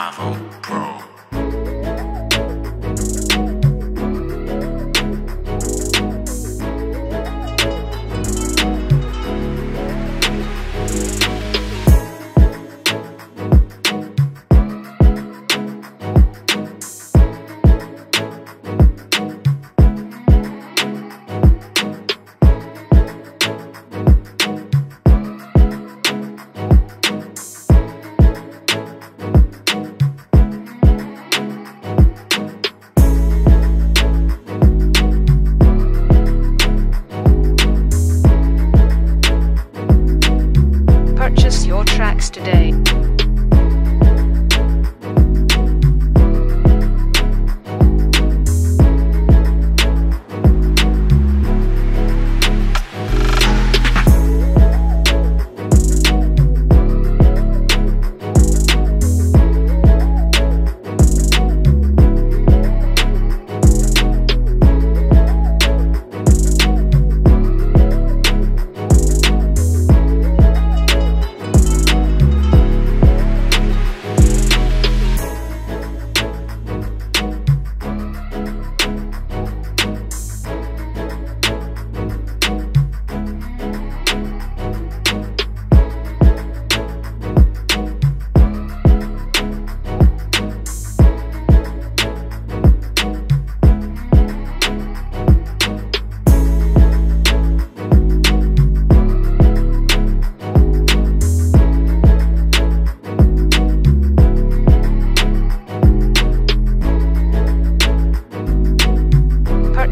my. today.